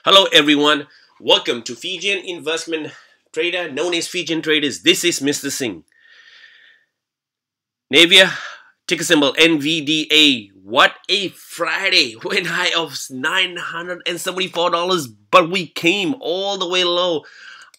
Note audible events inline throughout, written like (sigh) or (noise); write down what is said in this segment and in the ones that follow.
Hello everyone, welcome to Fijian Investment Trader known as Fijian Traders. This is Mr. Singh. Nvidia, ticker symbol NVDA. What a Friday! (laughs) Went high of $974, but we came all the way low.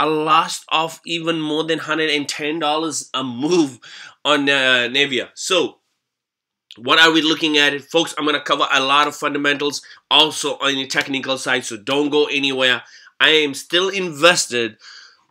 A loss of even more than $110 a move on uh, Nvidia. So what are we looking at? Folks i'm going to cover a lot of fundamentals also on the technical side so don't go anywhere. I am still invested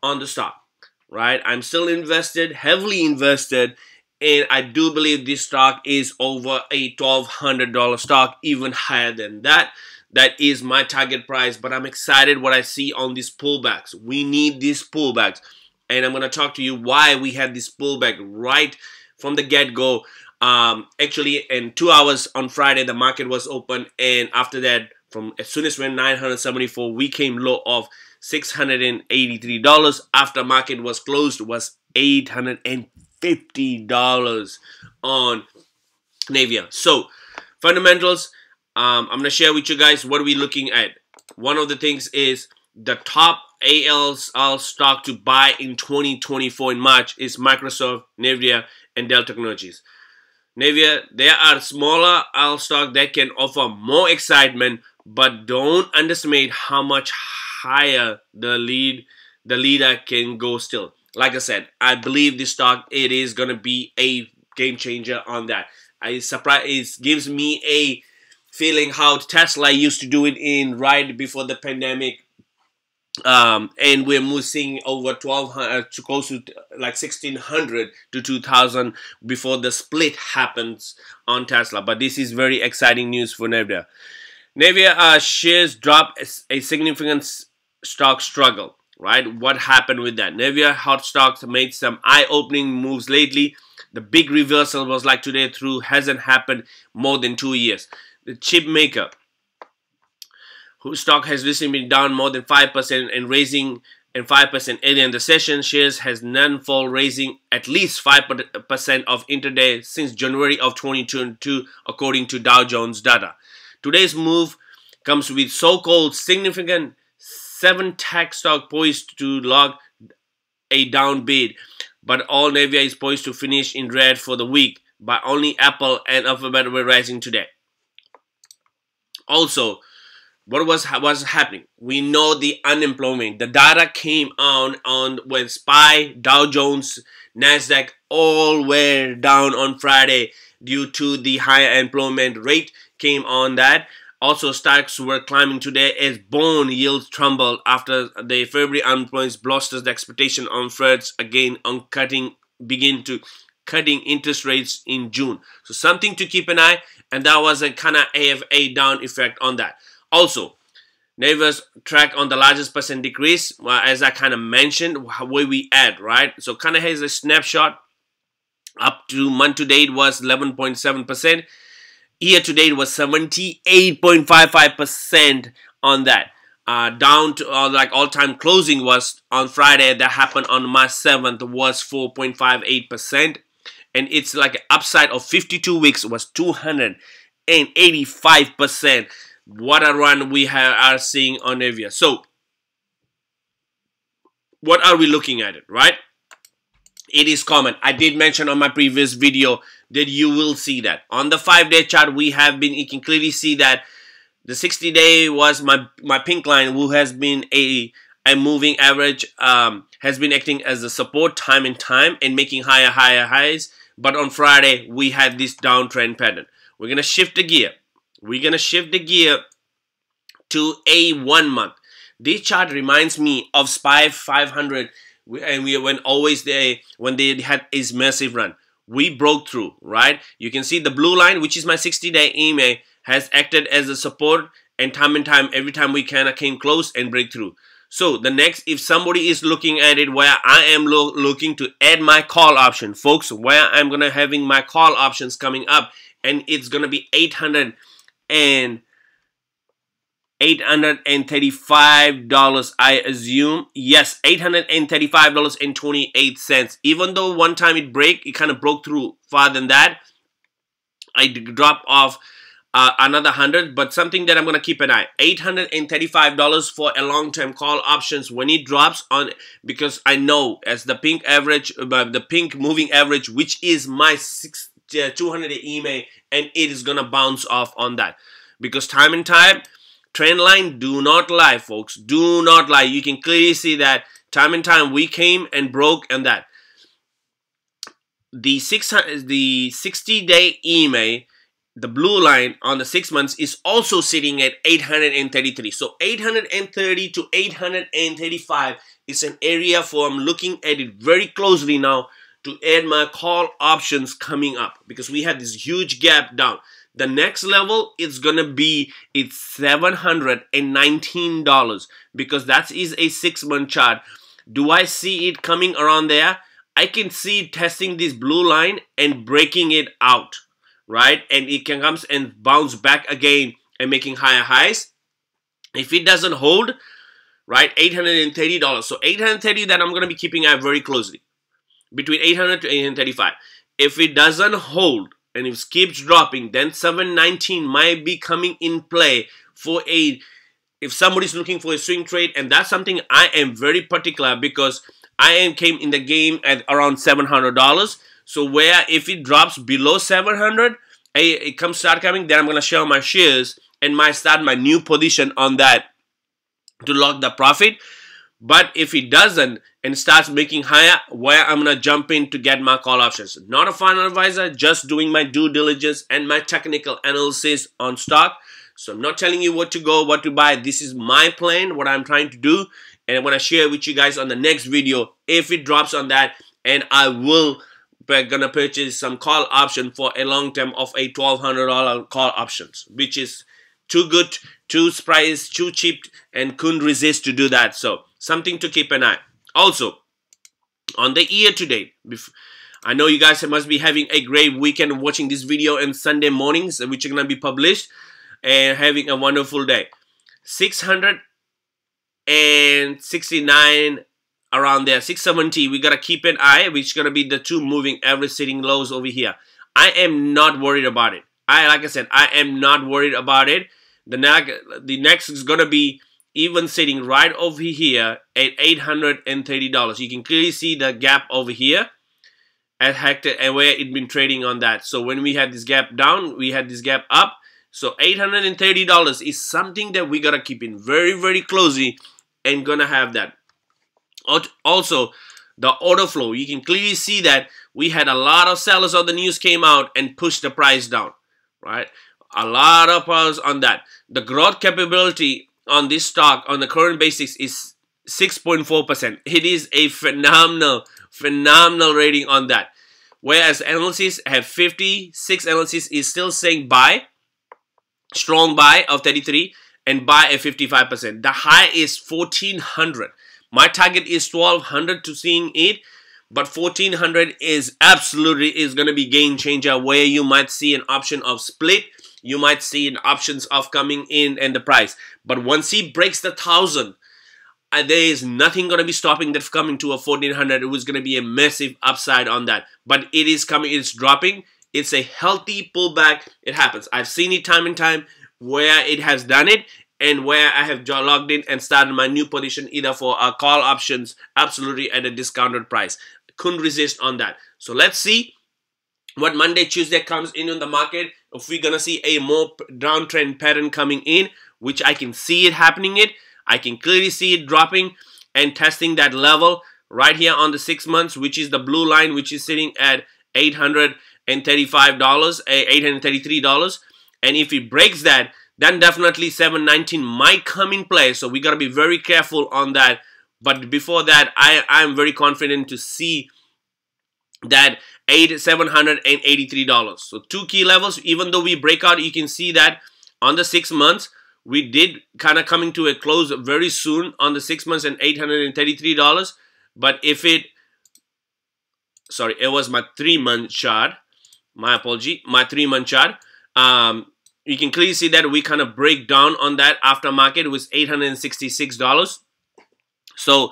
on the stock right? I'm still invested heavily invested and i do believe this stock is over a $1200 stock even higher than that. That is my target price but i'm excited what i see on these pullbacks. We need these pullbacks. And i'm going to talk to you why we had this pullback right from the get-go um, actually, in two hours on Friday, the market was open, and after that, from as soon as we went 974, we came low of $683. After market was closed, was $850 on Nvidia. So, fundamentals. Um, I'm gonna share with you guys what are we looking at. One of the things is the top ALL stock to buy in 2024 in March is Microsoft, Nvidia, and Dell Technologies. Nvidia, there are smaller AI stock that can offer more excitement, but don't underestimate how much higher the lead the leader can go still. Like I said, I believe this stock it is gonna be a game changer on that. I surprise it gives me a feeling how Tesla used to do it in right before the pandemic um, and we're moving over 1200 uh, to close to like 1600 to 2000 before the split happens on Tesla. But this is very exciting news for Nvidia. Nvidia uh, shares drop a, significant stock struggle. Right? What happened with that? Nvidia hot stocks made some eye-opening moves lately. The big reversal was like today through hasn't happened more than two years. The chip maker whose stock has recently been down more than 5% and raising and 5% earlier in the session. Shares has non-fall raising at least 5% of intraday since January of 2022 according to Dow Jones data. Today's move comes with so-called Magnificent 7 tech stock poised to log a down bid, but all Nvidia is poised to finish in red for the week, but only Apple and Alphabet were rising today. Also, what was was happening? We know the unemployment. The data came on on when SPY, Dow Jones, Nasdaq all were down on Friday due to the higher employment rate came on that. Also, stocks were climbing today as bond yields trembled after the February unemployment bolsters the expectation on Feds again on cutting begin to cutting interest rates in June. So something to keep an eye, and that was a kind of AFA down effect on that. Also, Nvidia's track on the largest percent decrease, well, as I kind of mentioned, where we at, right? So kind of has a snapshot. Up to month to date was 11.7%. Year to date was 78.55% on that. Uh, down to uh, like all-time closing was on Friday. That happened on March 7th was 4.58%. And it's like an upside of 52 weeks was 285% what a run we have, are seeing on Nvidia. So, what are we looking at it, right? It is common. I did mention on my previous video that you will see that. On the 5-day chart, we have been, you can clearly see that the 60-day was my, my pink line who has been a, a moving average, um, has been acting as a support time and time and making higher, higher highs. But on Friday, we had this downtrend pattern. We're going to shift the gear we're gonna shift the gear to a one month. This chart reminds me of SPY 500 and we went always there when they had this massive run. We broke through right? You can see the blue line which is my 60 day EMA has acted as a support and time and time every time we kind of came close and break through. So the next if somebody is looking at it where I am lo looking to add my call option. Folks where I'm gonna having my call options coming up and it's gonna be 800 and $835 I assume. Yes $835.28 even though one time it break it kind of broke through far than that I drop off uh, another 100 but something that i'm going to keep an eye $835 for a long-term call options when it drops on because i know as the pink average uh, the pink moving average which is my six, uh, 200 EMA and it is to bounce off on that. Because time and time trend line do not lie folks. Do not lie. You can clearly see that time and time we came and broke and that. The 600 the 60 day EMA the blue line on the six months is also sitting at 833 so 830 to 835 is an area for I'm looking at it very closely now to add my call options coming up because we had this huge gap down the next level is gonna be it's $719 because that is a six month chart do I see it coming around there I can see testing this blue line and breaking it out right? And it can comes and bounce back again and making higher highs. If it doesn't hold, right, $830. So 830 that I'm to be keeping eye very closely. Between 800 to 835. If it doesn't hold and it keeps dropping, then 719 might be coming in play for a if somebody's looking for a swing trade and that's something I am very particular because I am came in the game at around $700 so where if it drops below 700, it comes start coming, then I'm gonna share my shares and might start my new position on that to lock the profit. But if it doesn't and starts making higher, where I'm gonna jump in to get my call options. Not a final advisor, just doing my due diligence and my technical analysis on stock. So I'm not telling you what to go, what to buy. This is my plan, what I'm trying to do, and I'm gonna share with you guys on the next video if it drops on that, and I will we're gonna purchase some call option for a long term of a $1200 call options which is too good too price too cheap and couldn't resist to do that so something to keep an eye. Also on the year to date I know you guys must be having a great weekend watching this video on Sunday mornings which are gonna be published and having a wonderful day. 669 around there 670 we gotta keep an eye which is gonna be the two moving average sitting lows over here. I am not worried about it. I like I said I am not worried about it. The next the next is gonna be even sitting right over here at $830 you can clearly see the gap over here at Hector and where it been trading on that. So when we had this gap down we had this gap up. So $830 is something that we gotta keep in very very closely and gonna have that. Also, the order flow, you can clearly see that we had a lot of sellers on the news came out and pushed the price down, right? A lot of powers on that. The growth capability on this stock on the current basis is 6.4%. It is a phenomenal, phenomenal rating on that. Whereas analysis have 56 analysis is still saying buy, strong buy of 33 and buy at 55%. The high is 1400. My target is 1200 to seeing it, but 1400 is absolutely is going to be game changer where you might see an option of split. You might see an options of coming in and the price. But once he breaks the thousand, uh, there is nothing going to be stopping that coming to a 1400 it was going to be a massive upside on that but it is coming it's dropping it's a healthy pullback it happens i've seen it time and time where it has done it and where I have logged in and started my new position either for a call options absolutely at a discounted price. Couldn't resist on that. So let's see what Monday, Tuesday comes in on the market. If we're gonna see a more downtrend pattern coming in, which I can see it happening it, I can clearly see it dropping and testing that level right here on the six months, which is the blue line, which is sitting at $835, eh, $833. And if it breaks that, then definitely 719 might come in play. So we got to be very careful on that. But before that, I, I'm very confident to see that eight $783. So two key levels, even though we break out, you can see that on the six months, we did kind of coming to a close very soon on the six months and $833. But if it, sorry, it was my three month chart. My apology, my three month chart. Um, you can clearly see that we kind of break down on that aftermarket was $866 so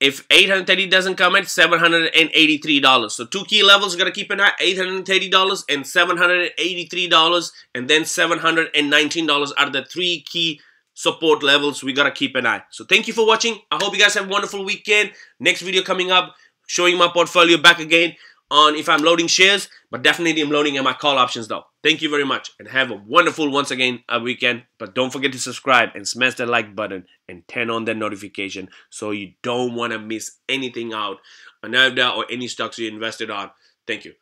if 830 doesn't come at $783 so two key levels you gotta keep an eye $830 and $783 and then $719 are the three key support levels we gotta keep an eye. So thank you for watching. I hope you guys have a wonderful weekend. Next video coming up showing my portfolio back again on if i'm loading shares but definitely i'm loading in my call options though. Thank you very much and have a wonderful once again a weekend. But don't forget to subscribe and smash that like button and turn on that notification so you don't want to miss anything out on NAVDA or any stocks you invested on. Thank you